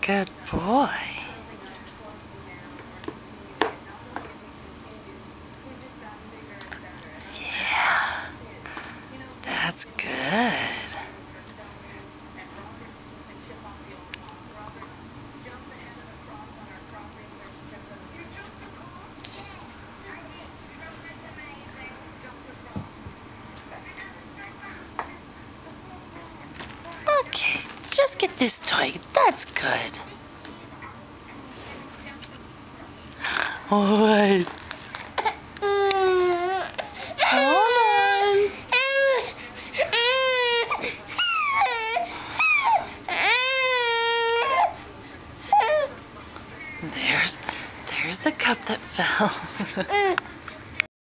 Good boy. Yeah. That's good. Okay, just get this toy. That's good. What? Hold on. There's, there's the cup that fell.